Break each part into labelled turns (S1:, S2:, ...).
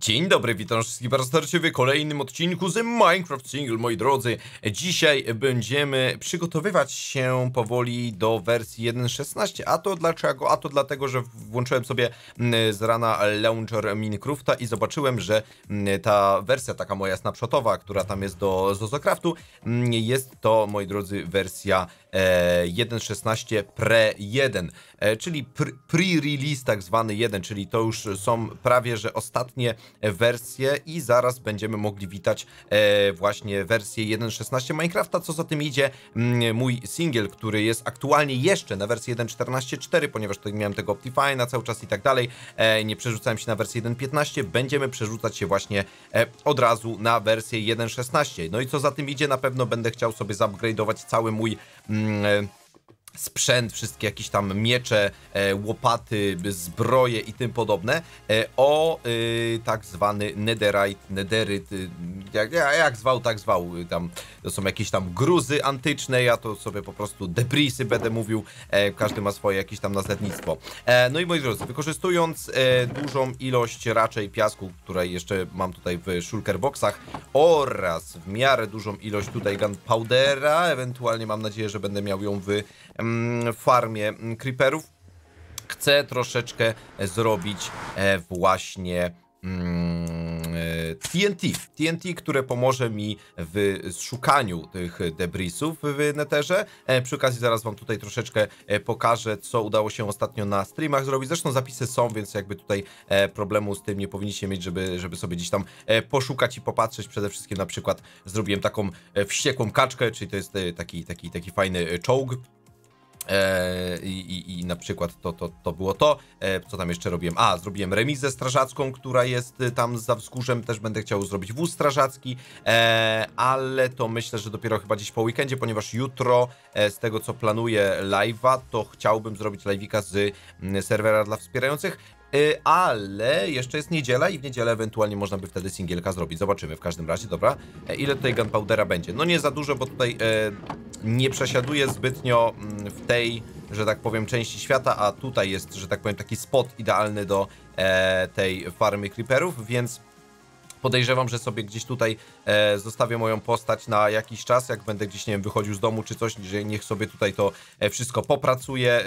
S1: Dzień dobry, witam wszystkich bardzo w kolejnym odcinku z Minecraft Single, moi drodzy. Dzisiaj będziemy przygotowywać się powoli do wersji 1.16. A to dlaczego? A to dlatego, że włączyłem sobie mm, z rana launcher Minecrafta i zobaczyłem, że mm, ta wersja taka moja snapshotowa, która tam jest do Zozocraftu, mm, jest to, moi drodzy, wersja 1.16 e, Pre 1, e, czyli pre-release tak zwany 1, czyli to już są prawie, że ostatnie wersje i zaraz będziemy mogli witać e, właśnie wersję 1.16 Minecrafta, co za tym idzie mm, mój single, który jest aktualnie jeszcze na wersji 1.14.4, ponieważ tutaj miałem tego Optifine'a cały czas i tak dalej, nie przerzucałem się na wersję 1.15, będziemy przerzucać się właśnie od razu na wersję 1.16. No i co za tym idzie, na pewno będę chciał sobie zupgrade'ować cały mój Mm, sprzęt, wszystkie jakieś tam miecze, e, łopaty, zbroje i tym podobne e, o e, tak zwany netherite, nederyt, jak, jak zwał, tak zwał, tam to są jakieś tam gruzy antyczne, ja to sobie po prostu debrisy będę mówił, każdy ma swoje jakieś tam nazewnictwo. No i moi drodzy, wykorzystując dużą ilość raczej piasku, której jeszcze mam tutaj w shulker boxach oraz w miarę dużą ilość tutaj gunpowdera, ewentualnie mam nadzieję, że będę miał ją w farmie creeperów. Chcę troszeczkę zrobić e, właśnie TNT. Mm, TNT, które pomoże mi w szukaniu tych debrisów w neterze. E, przy okazji zaraz wam tutaj troszeczkę e, pokażę, co udało się ostatnio na streamach zrobić. Zresztą zapisy są, więc jakby tutaj problemu z tym nie powinniście mieć, żeby, żeby sobie gdzieś tam poszukać i popatrzeć. Przede wszystkim na przykład zrobiłem taką wściekłą kaczkę, czyli to jest taki, taki, taki fajny czołg E, i, I, na przykład to, to, to było to. E, co tam jeszcze robiłem? A, zrobiłem remizę strażacką, która jest y, tam za wzgórzem. Też będę chciał zrobić wóz strażacki, e, ale to myślę, że dopiero chyba dziś po weekendzie, ponieważ jutro z tego co planuję live'a, to chciałbym zrobić live'ika z mm, serwera dla wspierających. Y, ale jeszcze jest niedziela i w niedzielę ewentualnie można by wtedy singielka zrobić. Zobaczymy w każdym razie, dobra. E, ile tutaj gunpowdera będzie? No nie za dużo, bo tutaj e, nie przesiaduje zbytnio mm, w tej, że tak powiem, części świata, a tutaj jest, że tak powiem, taki spot idealny do e, tej farmy creeperów, więc Podejrzewam, że sobie gdzieś tutaj e, zostawię moją postać na jakiś czas, jak będę gdzieś, nie wiem, wychodził z domu czy coś, że niech sobie tutaj to e, wszystko popracuje, e,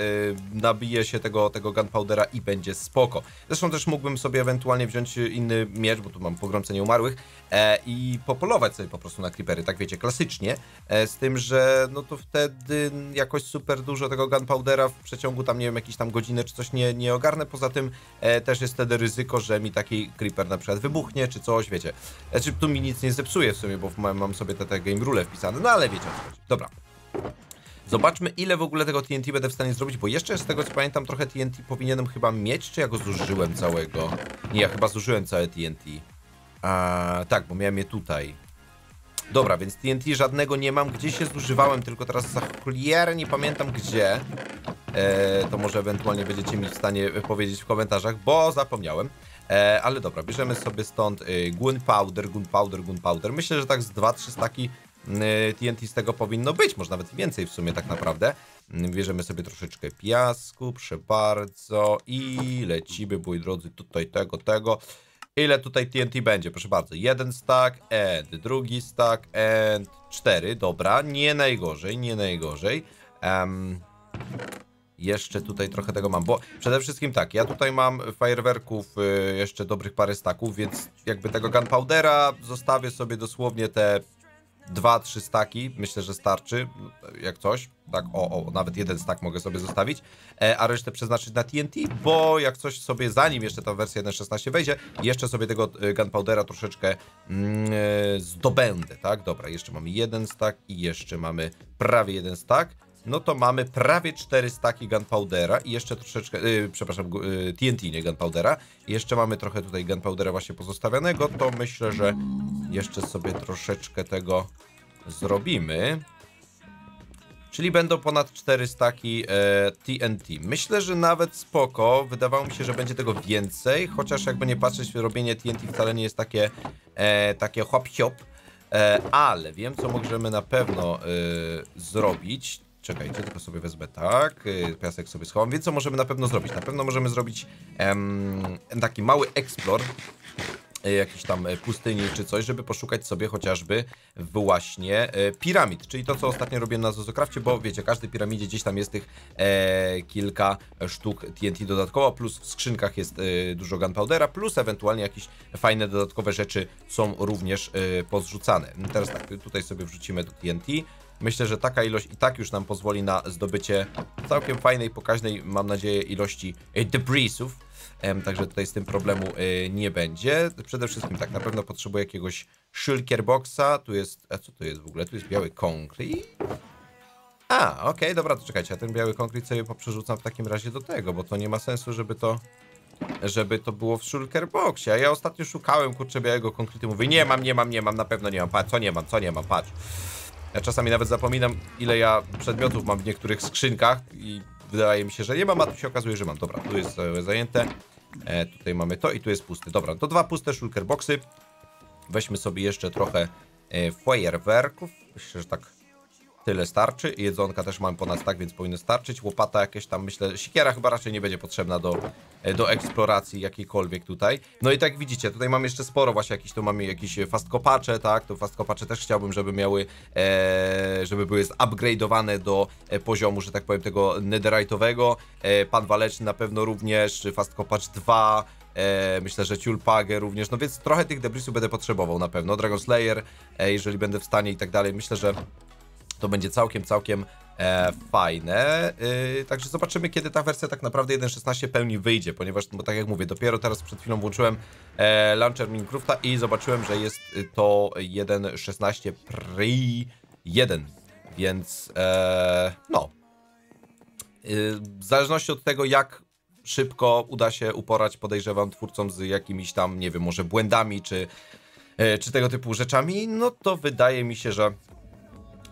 S1: nabije się tego, tego gunpowdera i będzie spoko. Zresztą też mógłbym sobie ewentualnie wziąć inny miecz, bo tu mam pogromcenie umarłych e, i popolować sobie po prostu na creepery, tak wiecie, klasycznie, e, z tym, że no to wtedy jakoś super dużo tego gunpowdera w przeciągu tam, nie wiem, jakiejś tam godziny czy coś nie, nie ogarnę, poza tym e, też jest wtedy ryzyko, że mi taki creeper na przykład wybuchnie czy coś, wiecie. Znaczy, tu mi nic nie zepsuje w sumie, bo mam, sobie te, te game rule wpisane, no ale wiecie o co chodzi. Dobra. Zobaczmy, ile w ogóle tego TNT będę w stanie zrobić, bo jeszcze z tego co pamiętam, trochę TNT powinienem chyba mieć, czy ja go zużyłem całego? Nie, ja chyba zużyłem całe TNT. A, tak, bo miałem je tutaj. Dobra, więc TNT żadnego nie mam. Gdzieś się zużywałem, tylko teraz za cholierę nie pamiętam gdzie. E, to może ewentualnie będziecie mi w stanie powiedzieć w komentarzach, bo zapomniałem. E, ale dobra, bierzemy sobie stąd y, gunpowder, gunpowder, gunpowder. Myślę, że tak z 2-3 staki y, TNT z tego powinno być, może nawet więcej w sumie tak naprawdę. Mm, bierzemy sobie troszeczkę piasku, proszę bardzo i lecimy, moi drodzy, tutaj tego, tego. Ile tutaj TNT będzie? Proszę bardzo, jeden stack and drugi stack and cztery, dobra, nie najgorzej, nie najgorzej. Um, jeszcze tutaj trochę tego mam, bo przede wszystkim tak, ja tutaj mam fajerwerków y, jeszcze dobrych parę staków, więc jakby tego gunpowdera zostawię sobie dosłownie te 2-3 staki, myślę, że starczy, jak coś, tak, o, o, nawet jeden stak mogę sobie zostawić, e, a resztę przeznaczyć na TNT, bo jak coś sobie, zanim jeszcze ta wersja 1.16 wejdzie, jeszcze sobie tego e, gunpowdera troszeczkę mm, e, zdobędę, tak, dobra, jeszcze mamy jeden stak i jeszcze mamy prawie jeden stak, no to mamy prawie 4 staki gunpowdera i jeszcze troszeczkę, yy, przepraszam, yy, TNT, nie gunpowdera. I jeszcze mamy trochę tutaj gunpowdera właśnie pozostawionego, to myślę, że jeszcze sobie troszeczkę tego zrobimy. Czyli będą ponad 4 staki e, TNT. Myślę, że nawet spoko. Wydawało mi się, że będzie tego więcej, chociaż jakby nie patrzeć, robienie TNT wcale nie jest takie, e, takie hop-hop. E, ale wiem, co możemy na pewno e, zrobić. Czekajcie, tylko sobie wezmę tak, y, piasek sobie schowam, więc co możemy na pewno zrobić? Na pewno możemy zrobić em, taki mały explore e, jakiejś tam e, pustyni czy coś, żeby poszukać sobie chociażby właśnie piramid, czyli to, co ostatnio robiłem na Zozokrafcie, bo wiecie, w każdej piramidzie gdzieś tam jest tych e, kilka sztuk TNT dodatkowo, plus w skrzynkach jest e, dużo gunpowdera, plus ewentualnie jakieś fajne dodatkowe rzeczy są również e, pozrzucane. Teraz tak, tutaj sobie wrzucimy do TNT. Myślę, że taka ilość i tak już nam pozwoli na zdobycie całkiem fajnej, pokaźnej, mam nadzieję, ilości e, debrisów. Także tutaj z tym problemu e, nie będzie. Przede wszystkim tak, na pewno potrzebuję jakiegoś shulker boxa. Tu jest, a co to jest w ogóle? Tu jest biały concrete. A, okej, dobra, to czekajcie, ja ten biały concrete sobie poprzerzucam w takim razie do tego, bo to nie ma sensu, żeby to żeby to było w shulker boxie. A ja ostatnio szukałem, kurczę, białego konkretu. Mówię, nie mam, nie mam, nie mam, na pewno nie mam. Patrz, co nie mam, co nie mam, patrz. Ja czasami nawet zapominam, ile ja przedmiotów mam w niektórych skrzynkach i wydaje mi się, że nie mam, a tu się okazuje, że mam. Dobra, tu jest e, zajęte. E, tutaj mamy to i tu jest pusty. Dobra, to dwa puste shulker boxy. Weźmy sobie jeszcze trochę e, fajerwerków. Myślę, że tak tyle starczy. Jedzonka też mam ponad tak, więc powinno starczyć. Łopata jakieś tam, myślę, sikiera chyba raczej nie będzie potrzebna do, e, do eksploracji jakiejkolwiek tutaj. No i tak widzicie, tutaj mam jeszcze sporo właśnie jakiś, tu mamy jakieś fastkopacze, tak? To fastkopacze też chciałbym, żeby miały, e, żeby były upgrade'owane do e, poziomu, że tak powiem, tego netherite'owego. E, Pan Waleczny na pewno również, fastkopacz 2, E, myślę, że Ciulpagę również, no więc trochę tych debrisów będę potrzebował na pewno. Dragon Slayer, jeżeli będę w stanie i tak dalej. Myślę, że to będzie całkiem, całkiem e, fajne. Yy, także zobaczymy, kiedy ta wersja tak naprawdę 1.16 pełni wyjdzie, ponieważ, bo tak jak mówię, dopiero teraz przed chwilą włączyłem e, launcher Minecrafta i zobaczyłem, że jest to 1.16 Pre 1, więc e, no. Yy, w zależności od tego, jak szybko uda się uporać, podejrzewam, twórcom z jakimiś tam, nie wiem, może błędami, czy, e, czy tego typu rzeczami, no to wydaje mi się, że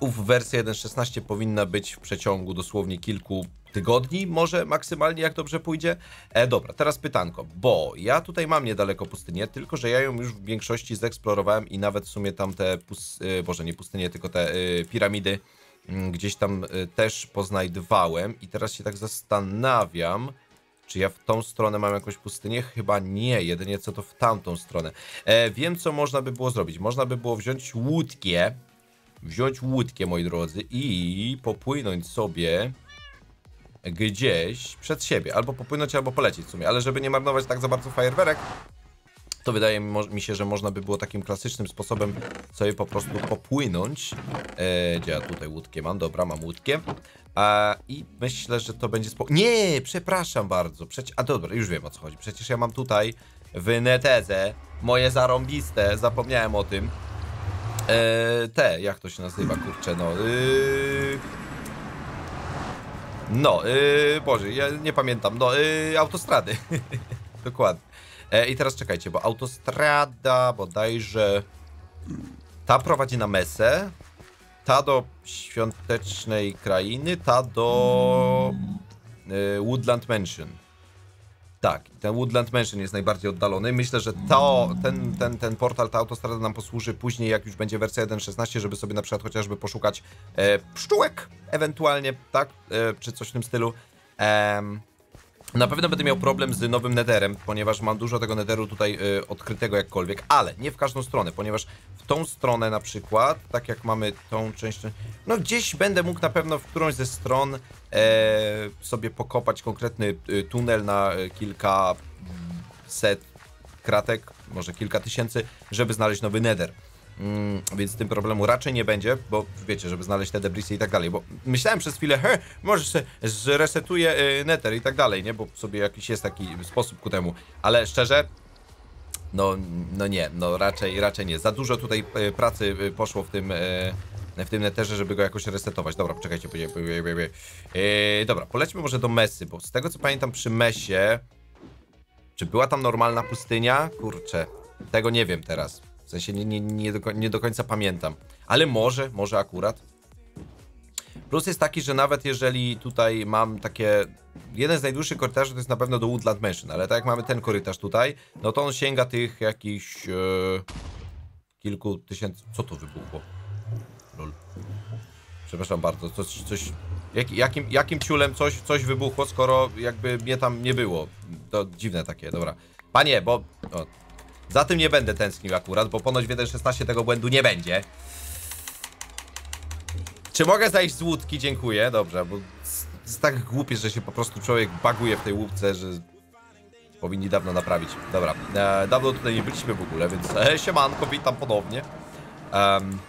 S1: ów wersja 1.16 powinna być w przeciągu dosłownie kilku tygodni, może maksymalnie jak dobrze pójdzie. E, dobra, teraz pytanko, bo ja tutaj mam niedaleko pustynię, tylko że ja ją już w większości zeksplorowałem i nawet w sumie tam te, pus, e, boże nie pustynie, tylko te e, piramidy mm, gdzieś tam e, też poznajdowałem i teraz się tak zastanawiam, czy ja w tą stronę mam jakąś pustynię? Chyba nie, jedynie co to w tamtą stronę. E, wiem, co można by było zrobić. Można by było wziąć łódkę, wziąć łódkę, moi drodzy, i popłynąć sobie gdzieś przed siebie. Albo popłynąć, albo polecieć w sumie. Ale żeby nie marnować tak za bardzo fajerwerek, to wydaje mi się, że można by było takim klasycznym sposobem sobie po prostu popłynąć. E, gdzie ja tutaj łódkę mam? Dobra, mam łódkę. A, I myślę, że to będzie spo... Nie, przepraszam bardzo. Przecież... A dobra, już wiem o co chodzi. Przecież ja mam tutaj w netezę moje zarąbiste, zapomniałem o tym. E, te, jak to się nazywa, kurczę, no. Yy... No, yy, Boże, ja nie pamiętam. No, yy, autostrady. Dokładnie. E, I teraz czekajcie, bo autostrada bodajże ta prowadzi na Mesę, ta do świątecznej krainy, ta do y, Woodland Mansion. Tak, ten Woodland Mansion jest najbardziej oddalony. Myślę, że to, ten, ten, ten portal, ta autostrada nam posłuży później, jak już będzie wersja 1.16, żeby sobie na przykład chociażby poszukać e, pszczółek, ewentualnie, tak, e, czy coś w tym stylu. Em, na pewno będę miał problem z nowym netherem, ponieważ mam dużo tego netheru tutaj y, odkrytego jakkolwiek, ale nie w każdą stronę, ponieważ w tą stronę na przykład, tak jak mamy tą część, no gdzieś będę mógł na pewno w którąś ze stron e, sobie pokopać konkretny y, tunel na y, kilka set kratek, może kilka tysięcy, żeby znaleźć nowy nether. Mm, więc tym problemu raczej nie będzie, bo wiecie, żeby znaleźć te debrisy i tak dalej, bo myślałem przez chwilę, he, może se zresetuję y, nether i tak dalej, nie, bo sobie jakiś jest taki sposób ku temu, ale szczerze, no, no nie, no raczej, raczej nie. Za dużo tutaj y, pracy y, poszło w tym, y, w tym netherze, żeby go jakoś resetować. Dobra, poczekajcie, yy, dobra, polećmy może do Mesy, bo z tego co pamiętam przy Mesie, czy była tam normalna pustynia? Kurczę, tego nie wiem teraz. W sensie nie, nie, nie, do, nie do końca pamiętam. Ale może, może akurat. Plus jest taki, że nawet jeżeli tutaj mam takie... Jeden z najdłuższych korytarzy to jest na pewno do Woodland Mansion, ale tak jak mamy ten korytarz tutaj, no to on sięga tych jakichś... E, kilku tysięcy... Co to wybuchło? Lol. Przepraszam bardzo, coś... coś jak, jakim, jakim ciulem coś, coś wybuchło, skoro jakby mnie tam nie było? To dziwne takie, dobra. Panie, bo... O, Za tym nie będę tęsknił akurat, bo ponoć w 1.16 tego błędu nie będzie. Czy mogę zajść z łódki? Dziękuję, dobrze, bo jest tak głupie, że się po prostu człowiek baguje w tej łódce, że powinni dawno naprawić. Dobra, e, dawno tutaj nie byliśmy w ogóle, więc e, siemanko, witam ponownie. Um,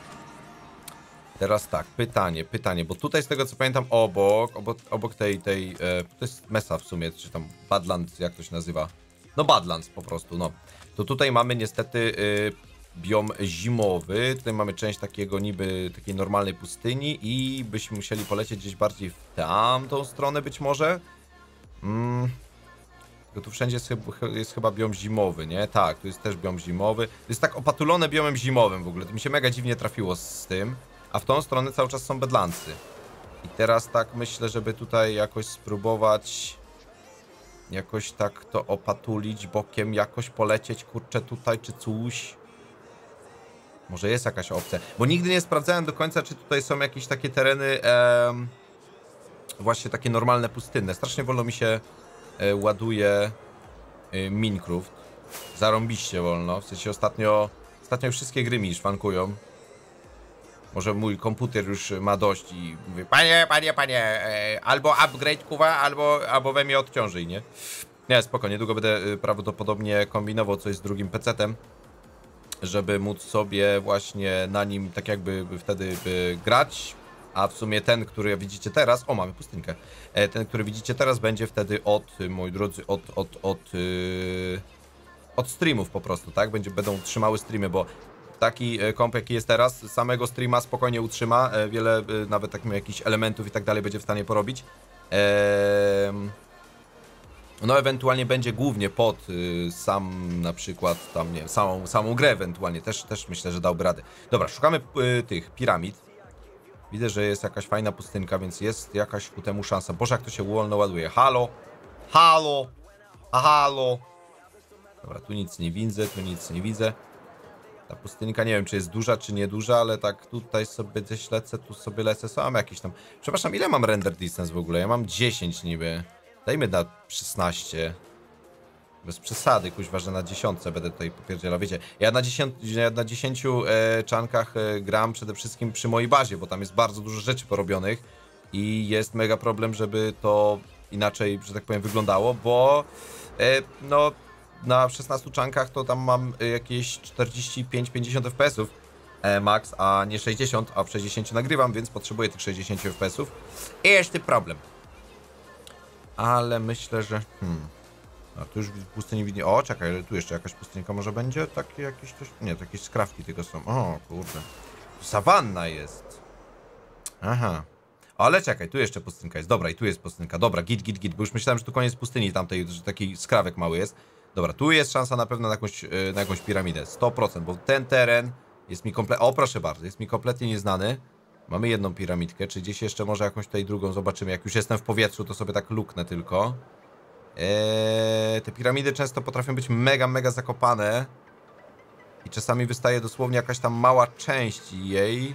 S1: teraz tak, pytanie, pytanie, bo tutaj z tego co pamiętam obok, obok, obok tej, tej, e, to jest Mesa w sumie, czy tam Badlands, jak to się nazywa? No Badlands po prostu, no. To tutaj mamy niestety e, biom zimowy, tutaj mamy część takiego niby, takiej normalnej pustyni i byśmy musieli polecieć gdzieś bardziej w tamtą stronę być może. Mm. Tu wszędzie jest, jest, chyba biom zimowy, nie? Tak, tu jest też biom zimowy. To jest tak opatulone biomem zimowym w ogóle. To mi się mega dziwnie trafiło z tym. A w tą stronę cały czas są bedlancy. I teraz tak myślę, żeby tutaj jakoś spróbować jakoś tak to opatulić bokiem, jakoś polecieć, kurczę, tutaj czy coś. Może jest jakaś opcja. Bo nigdy nie sprawdzałem do końca, czy tutaj są jakieś takie tereny właśnie takie normalne pustynne. Strasznie wolno mi się e, ładuje e, Minecraft. Zarąbiście wolno. W sensie ostatnio, ostatnio wszystkie gry mi szwankują. Może mój komputer już ma dość i mówi, panie, panie, panie, e, albo upgrade kuwa, albo, albo we mnie odciążyj, nie? Nie, spoko, niedługo będę e, prawdopodobnie kombinował coś z drugim PC-tem, żeby móc sobie właśnie na nim tak jakby wtedy grać, a w sumie ten, który widzicie teraz, o mamy pustynkę, e, ten, który widzicie teraz będzie wtedy od, moi drodzy, od, od, od, od streamów po prostu, tak? Będzie, będą trzymały streamy, bo taki e, komp jaki jest teraz, samego streama spokojnie utrzyma, e, wiele e, nawet takich jakichś elementów i tak dalej będzie w stanie porobić. No ewentualnie będzie głównie pod sam na przykład tam, nie samą, samą grę ewentualnie, też, też myślę, że dałby radę. Dobra, szukamy tych piramid. Widzę, że jest jakaś fajna pustynka, więc jest jakaś ku temu szansa. Boże, jak to się wolno ładuje. Halo? Halo? Halo? Dobra, tu nic nie widzę, tu nic nie widzę. Ta pustynka nie wiem, czy jest duża, czy nieduża, ale tak tutaj sobie gdzieś lecę, tu sobie lecę, są jakieś tam... Przepraszam, ile mam render distance w ogóle? Ja mam 10 niby. Dajmy na 16. Bez przesady, kuźwa, że na dziesiątce będę tutaj popierdzielał. Wiecie, ja na 10, ja na 10 e, czankach e, gram przede wszystkim przy mojej bazie, bo tam jest bardzo dużo rzeczy porobionych i jest mega problem, żeby to inaczej, że tak powiem, wyglądało, bo e, no na 16 czankach to tam mam y, jakieś 45-50 fps e, max, a nie 60, a w 60 nagrywam, więc potrzebuję tych 60 fps i ten problem. Ale myślę, że... Hmm. A tu już w pustyni widnie... O, czekaj, tu jeszcze jakaś pustynka może będzie? Takie jakieś coś... Nie, to jakieś skrawki tylko są. O, kurde. Sawanna jest. Aha. Ale czekaj, tu jeszcze pustynka jest. Dobra, i tu jest pustynka. Dobra, git, git, git, bo już myślałem, że tu koniec pustyni tamtej, że taki skrawek mały jest. Dobra, tu jest szansa na pewno na jakąś, e, na jakąś piramidę. 100%, bo ten teren jest mi kompletnie... O, proszę bardzo, jest mi kompletnie nieznany. Mamy jedną piramidkę, czy gdzieś jeszcze może jakąś tutaj drugą zobaczymy. Jak już jestem w powietrzu, to sobie tak luknę tylko. Eee, te piramidy często potrafią być mega, mega zakopane. I czasami wystaje dosłownie jakaś tam mała część jej.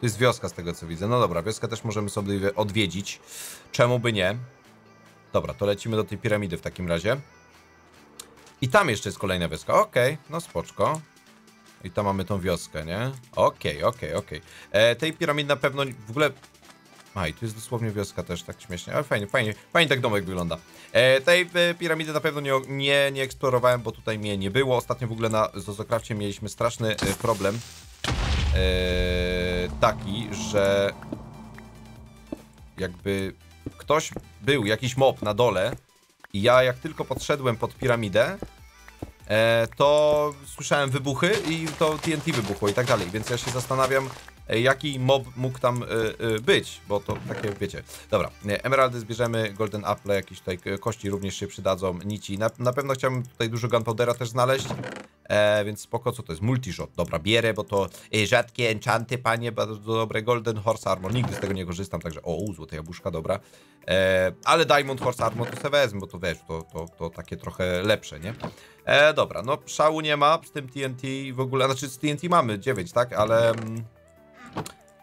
S1: Tu jest wioska z tego co widzę. No dobra, wioskę też możemy sobie odwiedzić. Czemu by nie? Dobra, to lecimy do tej piramidy w takim razie. I tam jeszcze jest kolejna wioska. Okej, okay, no spoczko. I tam mamy tą wioskę, nie? Okej, okay, okej, okay, okej. Okay. Tej piramidy na pewno w ogóle... A, i tu jest dosłownie wioska też, tak śmiesznie. Ale fajnie, fajnie, fajnie tak domek wygląda. E, tej e, piramidy na pewno nie, nie, nie eksplorowałem, bo tutaj mnie nie było. Ostatnio w ogóle na Zozokrafcie mieliśmy straszny e, problem. E, taki, że... Jakby ktoś był, jakiś mob na dole i ja jak tylko podszedłem pod piramidę, e, to słyszałem wybuchy i to TNT wybuchło i tak dalej, więc ja się zastanawiam, jaki mob mógł tam e, być, bo to takie, wiecie. Dobra, emeraldy zbierzemy, golden apple, jakieś tutaj kości również się przydadzą, nici. Na, na pewno chciałbym tutaj dużo gunpowdera też znaleźć, E, więc spoko, co to jest? Multishot. Dobra, bierę, bo to e, rzadkie enchanty, panie, bardzo dobre. Golden Horse Armor. Nigdy z tego nie korzystam, także o, złote jabłuszka, dobra. E, ale Diamond Horse Armor to sobie wezmę, bo to wiesz, to, to, to takie trochę lepsze, nie? E, dobra, no szału nie ma z tym TNT w ogóle, znaczy z TNT mamy 9, tak? Ale... Mm,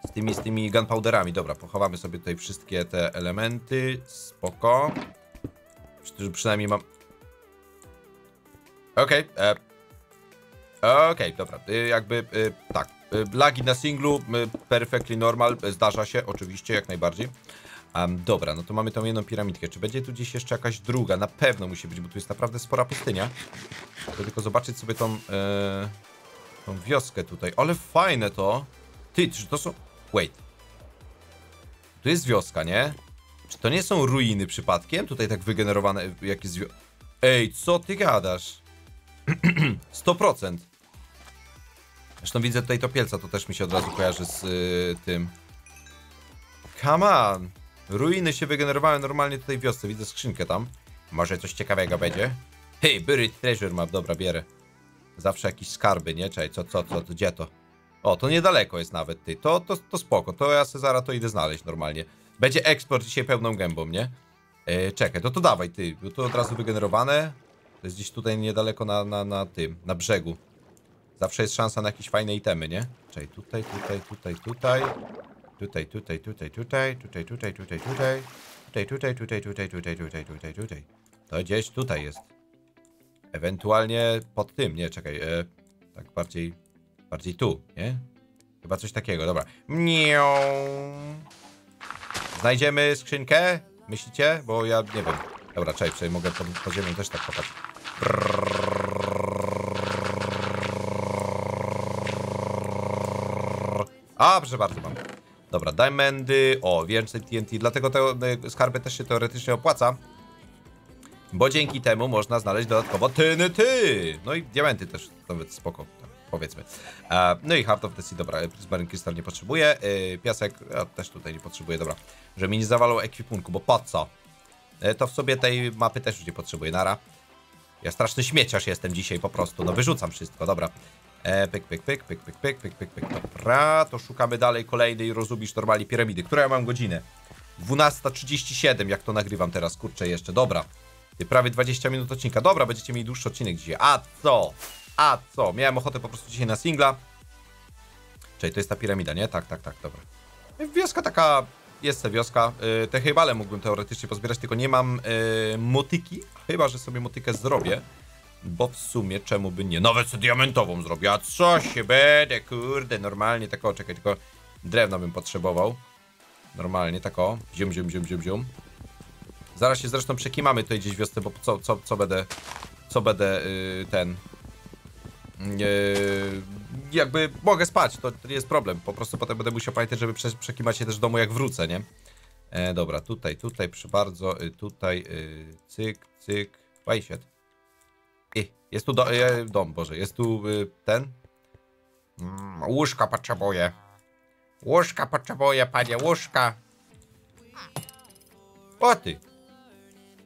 S1: z tymi, z tymi gunpowderami. Dobra, pochowamy sobie tutaj wszystkie te elementy. Spoko. Przynajmniej mam... Okej, okay, Okej, dobra, y, jakby y, tak. Y, lagi na singlu, perfectly normal, zdarza się, oczywiście, jak najbardziej. Um, dobra, no to mamy tą jedną piramidkę. Czy będzie tu gdzieś jeszcze jakaś druga? Na pewno musi być, bo tu jest naprawdę spora pustynia. Chcę tylko zobaczyć sobie tą, e, tą wioskę tutaj. Ale fajne to. Ty, czy to są... Wait. Tu jest wioska, nie? Czy to nie są ruiny przypadkiem? Tutaj tak wygenerowane jakieś wio... Ej, co ty gadasz? 100%. Zresztą widzę tutaj topielca, to też mi się od razu kojarzy z y, tym. Come on! Ruiny się wygenerowały normalnie tutaj w wiosce. Widzę skrzynkę tam. Może coś ciekawego będzie? Hej, buried treasure map, dobra, bierę. Zawsze jakieś skarby, nie? Czekaj, co, co, co, gdzie to? O, to niedaleko jest nawet, ty. To, to, to spoko, to ja se zaraz to idę znaleźć normalnie. Będzie eksport dzisiaj pełną gębą, nie? E, czekaj, to to dawaj, ty, to od razu wygenerowane. To jest gdzieś tutaj niedaleko na, na, na tym, na brzegu. Zawsze jest szansa na jakieś fajne itemy, nie? Czekaj, tutaj, tutaj, tutaj, tutaj. Tutaj, tutaj, tutaj, tutaj, tutaj, tutaj, tutaj, tutaj. Tutaj, tutaj, tutaj, tutaj, tutaj, tutaj, tutaj, tutaj. To gdzieś tutaj jest. Ewentualnie pod tym, nie, czekaj, e, tak bardziej, bardziej tu, nie? Chyba coś takiego, dobra. Miau. Znajdziemy skrzynkę? Myślicie? Bo ja nie wiem. Dobra, czekaj, czekaj, mogę pod, pod ziemią też tak kopać. A, proszę bardzo, mam. Dobra, diamendy, o, więcej TNT, dlatego te e, skarby też się teoretycznie opłaca. Bo dzięki temu można znaleźć dodatkowo TNT. No i diamenty też, nawet spoko, powiedzmy. E, no i Heart of the Sea, dobra, Prismarine Crystal nie potrzebuję. E, piasek, ja też tutaj nie potrzebuję, dobra. Że mi nie zawalą ekwipunku, bo po co? E, to w sobie tej mapy też już nie potrzebuję, nara. Ja straszny śmieciarz jestem dzisiaj po prostu, no wyrzucam wszystko, dobra. E, pyk, pyk, pyk, pyk, pyk, pyk, pyk, pyk, pyk, dobra, to szukamy dalej kolejnej rozumisz normalnie piramidy. Która ja mam godzinę? 12.37, jak to nagrywam teraz, kurczę jeszcze, dobra. Prawie 20 minut odcinka, dobra, będziecie mieli dłuższy odcinek dzisiaj. A co? A co? Miałem ochotę po prostu dzisiaj na singla. Czyli to jest ta piramida, nie? Tak, tak, tak, dobra. Wioska taka, jest ta wioska. Yy, te hejbale mógłbym teoretycznie pozbierać, tylko nie mam yy, motyki. Chyba, że sobie motykę zrobię. Bo w sumie czemu by nie? Nawet diamentową zrobię. A co się będę, kurde, normalnie tak o, czekaj, tylko drewna bym potrzebował. Normalnie, tak o. Zium, zium, zium, zium, zium. Zaraz się zresztą przekimamy tutaj gdzieś wiosnę, bo co, co, co będę, co będę yy, ten... Jakby mogę spać, to, nie jest problem. Po prostu potem będę musiał pamiętać, żeby prze, przekimać się też domu jak wrócę, nie? E, dobra, tutaj, tutaj, przy bardzo, y, tutaj, y, cyk, cyk, wajsiet. I, jest tu do, e, dom, Boże, jest tu y, ten? Mm, łóżka potrzebuję. Łóżka potrzebuję, panie, łóżka. O ty.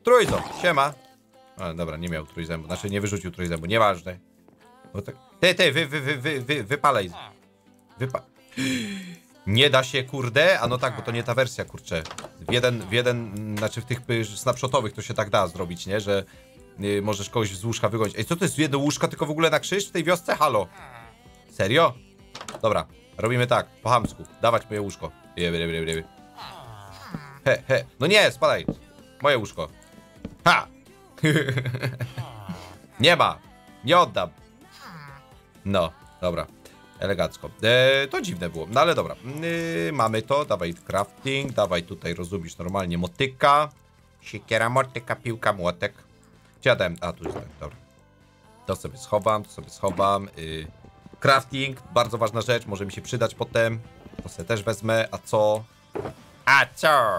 S1: Trójząb, siema. A, dobra, nie miał trójzębu, znaczy nie wyrzucił trójzębu, nieważne. Bo tak... Ty, ty, wy, wy, wy, wy, wy, wypalaj. Wypa... Nie da się, kurde? A no tak, bo to nie ta wersja, kurczę. W jeden, w jeden, znaczy w tych snapshotowych to się tak da zrobić, nie? Że y, możesz kogoś z łóżka wygonić. Ej, co to jest jedno łóżka, tylko w ogóle na krzyż w tej wiosce? Halo? Serio? Dobra, robimy tak, po chamsku. Dawać moje łóżko. Jeby, jeby, jeby. He, he. No nie, spadaj. Moje łóżko. Ha! nie ma. Nie oddam. No, dobra. Elegancko. E, to dziwne było, no ale dobra. E, mamy to, dawaj crafting, dawaj tutaj, rozumiesz, normalnie motyka. Siekiera, motyka, piłka, młotek. Gdzie ja dałem? A, tu jest tak, dobra. To sobie schowam, to sobie schowam. Y, crafting, bardzo ważna rzecz, może mi się przydać potem. To sobie też wezmę, a co? A co?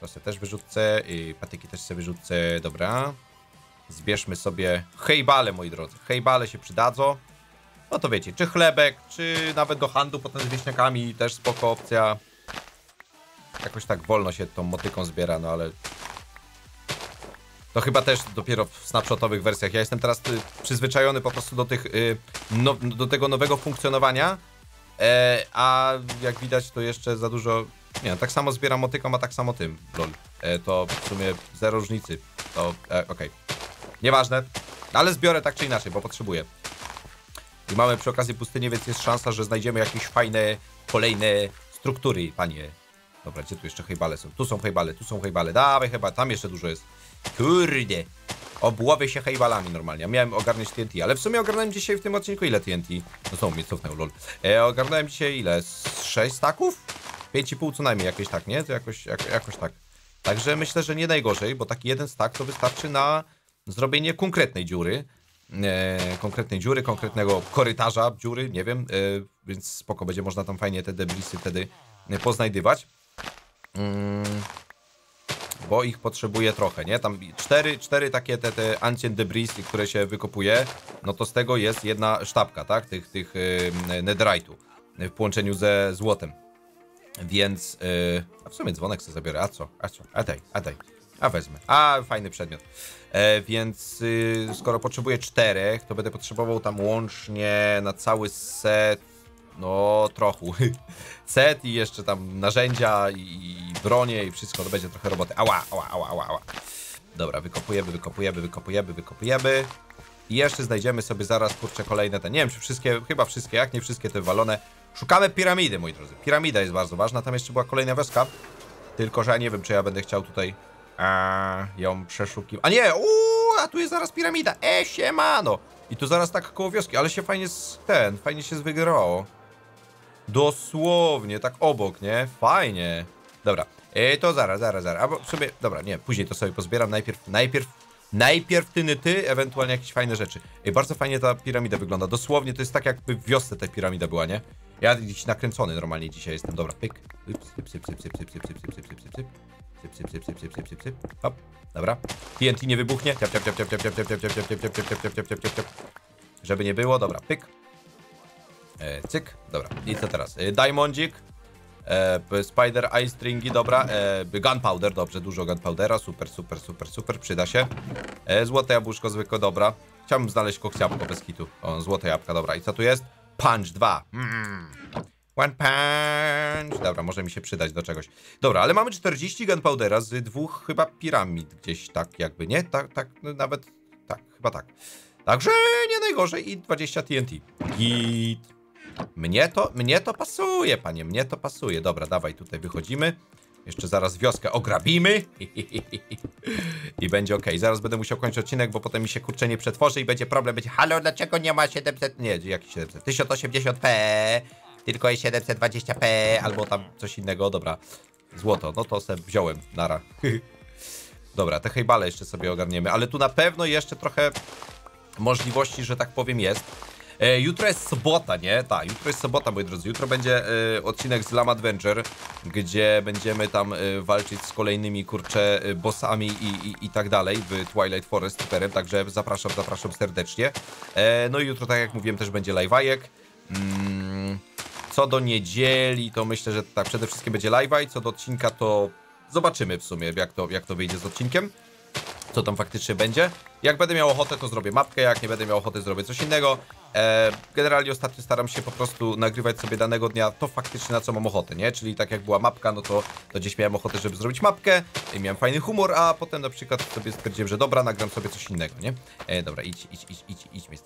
S1: To sobie też wyrzucę, i patyki też sobie wyrzucę, dobra. Zbierzmy sobie hejbale, moi drodzy. Hejbale się przydadzą. No to wiecie, czy chlebek, czy nawet do handlu potem z wieśniakami, też spoko opcja. Jakoś tak wolno się tą motyką zbiera, no ale... To chyba też dopiero w snapshotowych wersjach. Ja jestem teraz y, przyzwyczajony po prostu do tych, y, no, do tego nowego funkcjonowania. E, a jak widać to jeszcze za dużo... Nie, tak samo zbieram motyką, a tak samo tym, lol. E, to w sumie zero różnicy. To, e, okej. Nieważne, ale zbiorę tak czy inaczej, bo potrzebuję. I mamy przy okazji pustynię, więc jest szansa, że znajdziemy jakieś fajne, kolejne struktury, panie. Dobra, gdzie tu jeszcze hejbale są? Tu są hejbale, tu są hejbale. Dawaj chyba, tam jeszcze dużo jest. Kurde. Obłowię się hejbalami normalnie. Miałem ogarnąć TNT, ale w sumie ogarnąłem dzisiaj w tym odcinku ile TNT? No znowu mnie cofnął, lol. E, ogarnąłem dzisiaj ile? Z 6 staków? 5,5 co najmniej, jakieś tak, nie? To jakoś, jak, jakoś tak. Także myślę, że nie najgorzej, bo taki jeden stack to wystarczy na zrobienie konkretnej dziury. E, konkretnej dziury, konkretnego korytarza dziury, nie wiem, e, więc spoko, będzie można tam fajnie te debrisy wtedy e, poznajdywać. Mm, bo ich potrzebuje trochę, nie? Tam cztery, cztery takie te, te ancient debris, które się wykopuje, no to z tego jest jedna sztabka, tak? Tych, tych yy, netherite'u w połączeniu ze złotem. Więc, yy, a w sumie dzwonek sobie zabiorę, a co? A co? A daj, a daj. A wezmę. A, fajny przedmiot. E, więc y, skoro potrzebuję czterech, to będę potrzebował tam łącznie na cały set, no trochę. Set i jeszcze tam narzędzia i, i bronie i wszystko, to będzie trochę roboty. Ała, ała, ała, ała, ała. Dobra, wykopujemy, wykopujemy, wykopujemy, wykopujemy. I jeszcze znajdziemy sobie zaraz, kurczę, kolejne te, nie wiem czy wszystkie, chyba wszystkie, jak nie wszystkie te walone. Szukamy piramidy, moi drodzy. Piramida jest bardzo ważna, tam jeszcze była kolejna wioska. Tylko, że ja nie wiem, czy ja będę chciał tutaj a, ją przeszukiwać. A nie! Uuu, a tu jest zaraz piramida! E, siemano! I tu zaraz tak koło wioski, ale się fajnie z ten, fajnie się zwygrało. Dosłownie, tak obok, nie? Fajnie. Dobra, e, to zaraz, zaraz, zaraz. Albo sobie, dobra, nie, później to sobie pozbieram. Najpierw, najpierw, najpierw tyny ty, ewentualnie jakieś fajne rzeczy. Ej, bardzo fajnie ta piramida wygląda. Dosłownie to jest tak, jakby w wiosce ta piramida była, nie? Ja dziś nakręcony normalnie dzisiaj jestem. Dobra, pyk. Syp, syp, syp, syp, syp, syp, Hop, dobra. TNT nie wybuchnie. Ciap, ciap, ciap, ciap, ciap, ciap, ciap, ciap, ciap, ciap, ciap, ciap, ciap, ciap, ciap, ciap, ciap. Żeby nie było, dobra, pyk. E, cyk, dobra. I co teraz? E, Diamondzik. E, spider Eye Stringi, dobra. E, gunpowder, dobrze, dużo gunpowdera. Super, super, super, super, przyda się. E, złote jabłuszko zwykłe, dobra. Chciałbym znaleźć koksjabłko bez kitu. O, złote jabłka, dobra. I co tu jest? Punch 2. Mm. One punch. Dobra, może mi się przydać do czegoś. Dobra, ale mamy 40 gunpowdera z dwóch chyba piramid gdzieś tak jakby, nie? Tak, tak, no nawet, tak, chyba tak. Także nie najgorzej i 20 TNT. Git. Mnie to, mnie to pasuje, panie, mnie to pasuje. Dobra, dawaj, tutaj wychodzimy. Jeszcze zaraz wioskę ograbimy. I będzie ok. Zaraz będę musiał kończyć odcinek, bo potem mi się kurczę nie przetworzy i będzie problem. Będzie, halo, dlaczego nie ma 700... Nie, jaki 700? 1080p, tylko jest 720p, albo tam coś innego. Dobra, złoto, no to sobie wziąłem, nara. Dobra, te hejbale jeszcze sobie ogarniemy, ale tu na pewno jeszcze trochę możliwości, że tak powiem, jest. E, jutro jest sobota, nie? Tak, jutro jest sobota, moi drodzy. Jutro będzie e, odcinek z Lam Adventure, gdzie będziemy tam e, walczyć z kolejnymi, kurcze, bossami i, i, i tak dalej w Twilight Forest Superem, także zapraszam, zapraszam serdecznie. E, no i jutro, tak jak mówiłem, też będzie live'ajek. Mm, co do niedzieli, to myślę, że tak, przede wszystkim będzie live'a i co do odcinka, to zobaczymy w sumie, jak to, jak to wyjdzie z odcinkiem co tam faktycznie będzie. Jak będę miał ochotę, to zrobię mapkę, jak nie będę miał ochoty, zrobię coś innego. E, generalnie ostatnio staram się po prostu nagrywać sobie danego dnia to faktycznie na co mam ochotę, nie? Czyli tak jak była mapka, no to, to gdzieś miałem ochotę, żeby zrobić mapkę i miałem fajny humor, a potem na przykład sobie stwierdziłem, że dobra, nagram sobie coś innego, nie? E, dobra, idź, idź, idź, idź, idź mi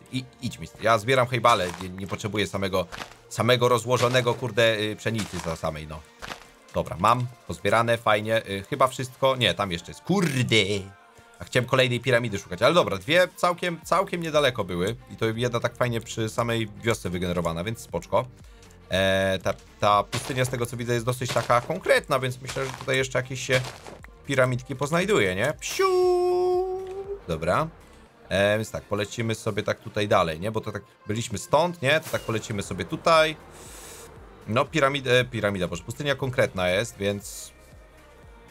S1: idź. Ja zbieram hejbale, nie, nie potrzebuję samego, samego rozłożonego, kurde, y, pszenicy za samej, no. Dobra, mam, pozbierane, fajnie, y, chyba wszystko, nie, tam jeszcze jest, kurde. A chciałem kolejnej piramidy szukać, ale dobra, dwie całkiem, całkiem niedaleko były i to jedna tak fajnie przy samej wiosce wygenerowana, więc spoczko. E, ta, ta pustynia z tego co widzę jest dosyć taka konkretna, więc myślę, że tutaj jeszcze jakieś się piramidki poznajduje, nie? Psiu! Dobra. E, więc tak, polecimy sobie tak tutaj dalej, nie? Bo to tak byliśmy stąd, nie? To tak polecimy sobie tutaj. No, piramida, piramida, boże, pustynia konkretna jest, więc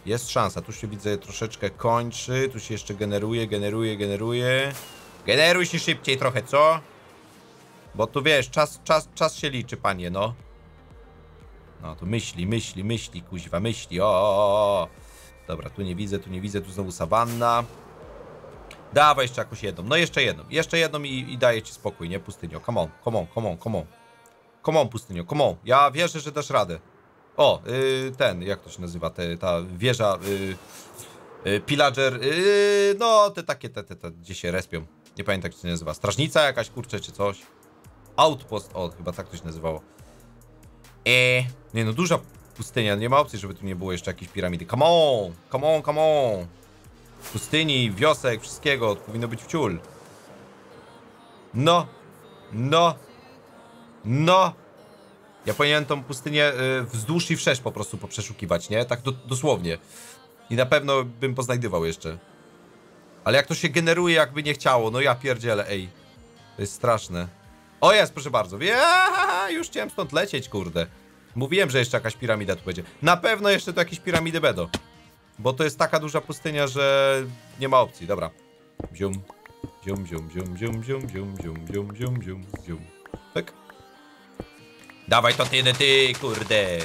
S1: jest szansa. Tu się widzę troszeczkę kończy. Tu się jeszcze generuje, generuje, generuje. Generuj się szybciej trochę, co? Bo tu wiesz, czas, czas, czas się liczy, panie, no. No, tu myśli, myśli, myśli, kuźwa, myśli. O, o, o. Dobra, tu nie widzę, tu nie widzę, tu znowu sawanna. Dawaj jeszcze jakąś jedną. No jeszcze jedną. Jeszcze jedną i, i daję ci spokój, nie? Pustynio. Come on, come on, come on, come on. Come on, pustynio, come on. Ja wierzę, że dasz radę. O, y, ten, jak to się nazywa, te, ta wieża, y, y, pillager, y, no te takie, te, te, te, gdzie się respią. Nie pamiętam jak to się nazywa, strażnica jakaś, kurczę, czy coś. Outpost, o, chyba tak to się nazywało. E, nie no, duża, Pustynia, nie ma opcji, żeby tu nie było jeszcze jakiejś piramidy. Come on, come on, come on. Pustyni, wiosek, wszystkiego, powinno być wciul. No, no, no. Ja powinienem tą pustynię y, wzdłuż i wszerz po prostu poprzeszukiwać, nie? Tak do, dosłownie. I na pewno bym poznajdywał jeszcze. Ale jak to się generuje, jakby nie chciało, no ja pierdzielę, ej. To jest straszne. O jest, proszę bardzo. Ja, już chciałem stąd lecieć, kurde. Mówiłem, że jeszcze jakaś piramida tu będzie. Na pewno jeszcze tu jakieś piramidy będą. Bo to jest taka duża pustynia, że nie ma opcji. Dobra. Zium. Zium, zium, zium, zium, zium, zium, zium, zium, zium, zium, zium. Tak. Dawaj to ty, kurde.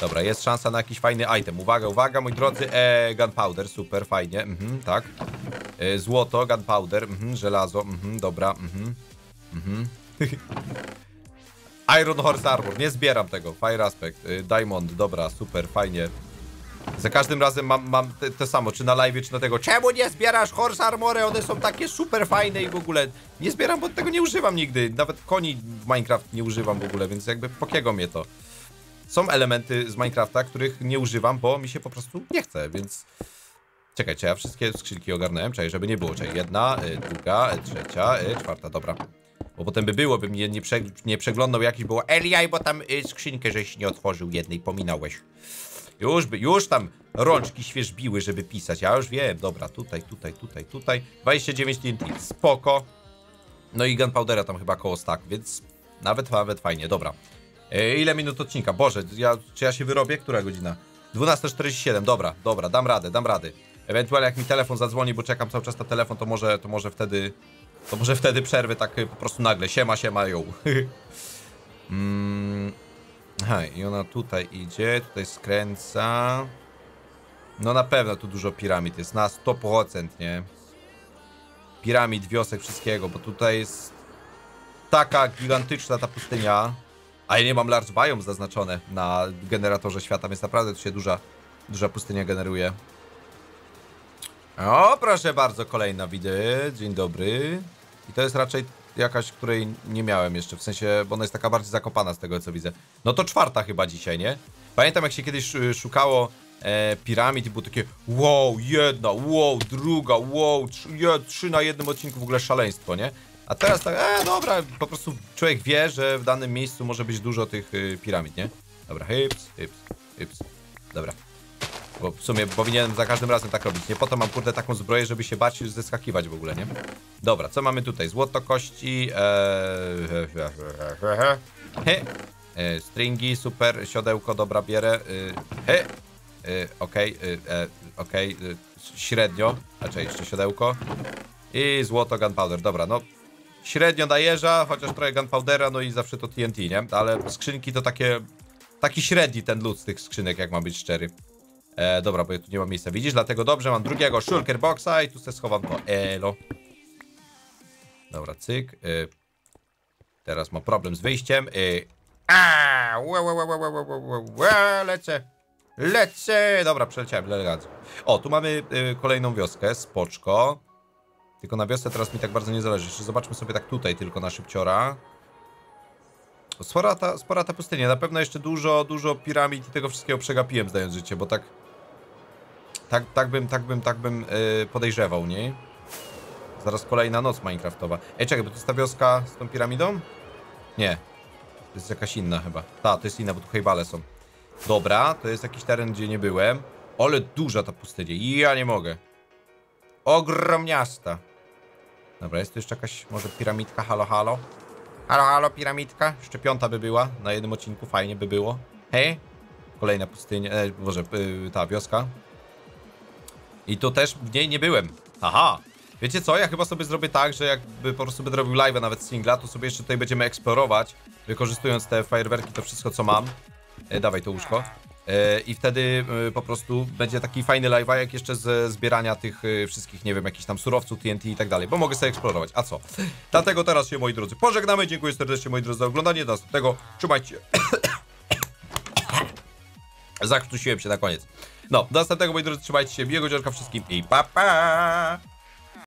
S1: Dobra, jest szansa na jakiś fajny item. Uwaga, uwaga, moi drodzy. E, gunpowder, super, fajnie. Mhm, tak. E, złoto, gunpowder, mhm, żelazo, mhm, dobra, mhm. Mhm. Iron Horse Armor, nie zbieram tego. Fire Aspect, y, Diamond, dobra, super, fajnie. Za każdym razem mam, mam te, te samo, czy na live, czy na tego. Czemu nie zbierasz Horse Armory? One są takie super fajne i w ogóle. Nie zbieram, bo tego nie używam nigdy. Nawet koni w Minecraft nie używam w ogóle, więc jakby pokiego mnie to. Są elementy z Minecrafta, których nie używam, bo mi się po prostu nie chce, więc... Czekaj, czy ja wszystkie skrzynki ogarnąłem? Czekaj, żeby nie było. Czekaj, jedna, y, druga, y, trzecia, y, czwarta, dobra. Bo potem by było, bym nie, nie, prze, nie przeglądał jakiś było Eliaj, bo tam y, skrzynkę żeś nie otworzył jednej, pominąłeś. Już by, już tam rączki świeżbiły, żeby pisać. Ja już wiem, dobra, tutaj, tutaj, tutaj, tutaj. 29 TNT, spoko. No i gunpowdera tam chyba koło stack, więc nawet, nawet fajnie, dobra. E, ile minut odcinka? Boże, ja, czy ja się wyrobię? Która godzina? 12.47, dobra, dobra, dam radę, dam rady. Ewentualnie jak mi telefon zadzwoni, bo czekam cały czas na telefon, to może, to może wtedy, to może wtedy przerwy tak y, po prostu nagle, siema, siema, ją. mm, aha, i ona tutaj idzie, tutaj skręca. No na pewno tu dużo piramid jest, na 100%, nie? Piramid, wiosek, wszystkiego, bo tutaj jest taka gigantyczna ta pustynia. A ja nie mam large biome zaznaczone na generatorze świata, więc naprawdę tu się duża, duża pustynia generuje. O, proszę bardzo, kolejna widy. Dzień dobry. I to jest raczej jakaś, której nie miałem jeszcze, w sensie, bo ona jest taka bardziej zakopana z tego, co widzę. No to czwarta chyba dzisiaj, nie? Pamiętam, jak się kiedyś szukało e, piramid i było takie wow, jedna, wow, druga, wow, trzy, je, trzy na jednym odcinku, w ogóle szaleństwo, nie? A teraz tak, e, dobra, po prostu człowiek wie, że w danym miejscu może być dużo tych y, piramid, nie? Dobra, hyps, hyps, hyps. Dobra. Bo w sumie powinienem za każdym razem tak robić. Nie po to mam kurde taką zbroję, żeby się bać i zeskakiwać w ogóle, nie? Dobra, co mamy tutaj? Złoto, kości, eee... he, e, stringi, super, siodełko, dobra, bierę, y, he, y, okej, y, e, okej, średnio, raczej jeszcze siodełko i złoto, gunpowder, dobra, no średnio najeża, chociaż trochę gunpowdera, no i zawsze to TNT, nie? Ale skrzynki to takie, taki średni ten lód z tych skrzynek, jak ma być szczery. E, dobra, bo ja tu nie ma miejsca, widzisz? Dlatego dobrze, mam drugiego shulker boxa i tu se schowam to. Elo. Dobra, cyk. E, teraz mam problem z wyjściem. E, a, ue, ue, ue, ue, lecę. Lecę! Dobra, przeleciałem, elegancko. O, tu mamy y, kolejną wioskę, spoczko. Tylko na wiosce teraz mi tak bardzo nie zależy. Jeszcze zobaczmy sobie tak tutaj tylko na szybciora. Spora ta, spora ta pustynia. Na pewno jeszcze dużo, dużo piramid i tego wszystkiego przegapiłem zdając życie, bo tak tak, tak bym, tak bym, tak bym yy, podejrzewał, nie? Zaraz kolejna noc minecraftowa. Ej, czekaj, bo to jest ta wioska z tą piramidą? Nie. To jest jakaś inna chyba. Ta, to jest inna, bo tu hejbale są. Dobra, to jest jakiś teren, gdzie nie byłem. Ale duża ta pustynia. Ja nie mogę. Ogromniasta. Dobra, jest tu jeszcze jakaś może piramidka, halo, halo. Halo, halo, piramidka. Jeszcze piąta by była na jednym odcinku, fajnie by było. Hej. Kolejna pustynia, e, może y, ta wioska. I tu też w niej nie byłem. Aha. Wiecie co, ja chyba sobie zrobię tak, że jakby po prostu będę robił live'a nawet singla, to sobie jeszcze tutaj będziemy eksplorować, wykorzystując te fajerwerki, to wszystko co mam. E, dawaj to łóżko. E, I wtedy e, po prostu będzie taki fajny live, jak jeszcze ze zbierania tych e, wszystkich, nie wiem, jakichś tam surowców, TNT i tak dalej, bo mogę sobie eksplorować. A co? Dlatego teraz się, moi drodzy, pożegnamy. Dziękuję serdecznie, moi drodzy, za oglądanie. Do następnego. Trzymajcie. Zakrztusiłem się na koniec. No, do następnego, moi drodzy, trzymajcie się. Miłego dziążka wszystkim i pa pa!